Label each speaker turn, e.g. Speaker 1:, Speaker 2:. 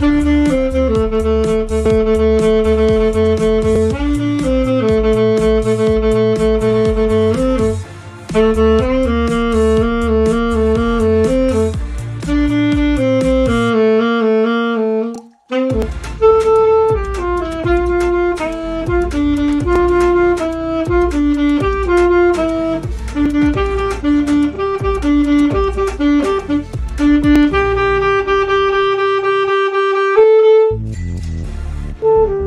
Speaker 1: Música Thank you.